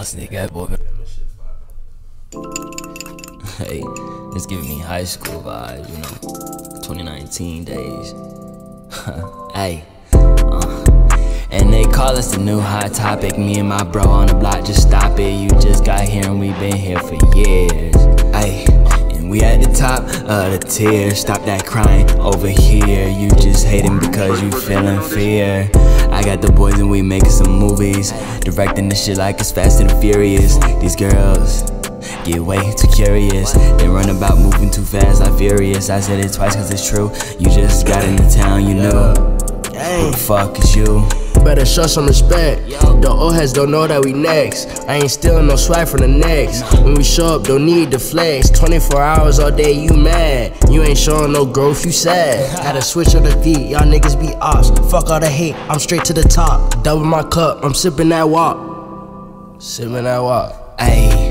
Nigga, boy. Hey, it's giving me high school vibes, you know, 2019 days. hey, uh, and they call us the new hot topic. Me and my bro on the block, just stop it. You just got here and we been here for years. Hey, and we at the top of the tier. Stop that crying over here. You just hating because you feeling fear. I got the boys and we making some movies. Directing this shit like it's fast and furious. These girls get way too curious. They run about moving too fast, like furious. I said it twice cause it's true. You just got into town, you knew. Fuck is you? Better show some respect. The old heads don't know that we next. I ain't stealing no swag from the next. When we show up, don't need the flex. 24 hours all day, you mad. You ain't showing no growth, you sad. Had to switch on the beat, y'all niggas be ops. Fuck all the hate, I'm straight to the top. Double my cup, I'm sipping that wock. Sipping that wock. Ayy.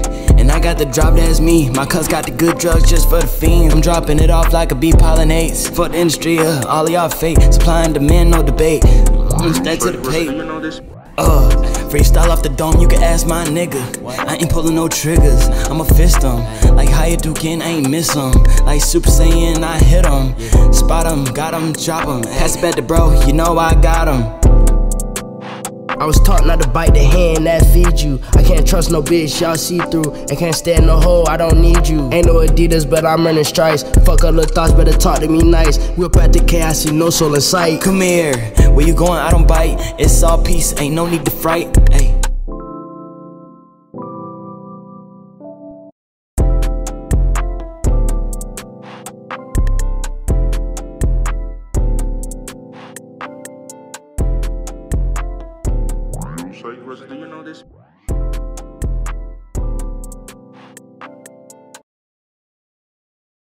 And I got the drop, that's me. My cuz got the good drugs just for the fiends. I'm dropping it off like a bee pollinates. For the industry, uh, all of y'all fake. Supply and demand, no debate. I'm to the plate. Uh, freestyle off the dome, you can ask my nigga. I ain't pulling no triggers, I'ma fist them. Like Hadouken, I ain't miss them. Like Super Saiyan, I hit them. Spot them, got them, drop them. Pass it back to bro, you know I got them. I was taught not to bite the hand that feeds you. I can't trust no bitch, y'all see through. I can't stand no hoe, I don't need you. Ain't no Adidas, but I'm running stripes. Fuck other thoughts, better talk to me nice. Whip at the K, I see no soul in sight. Come here, where you going? I don't bite. It's all peace, ain't no need to fright. Hey. Do you know this?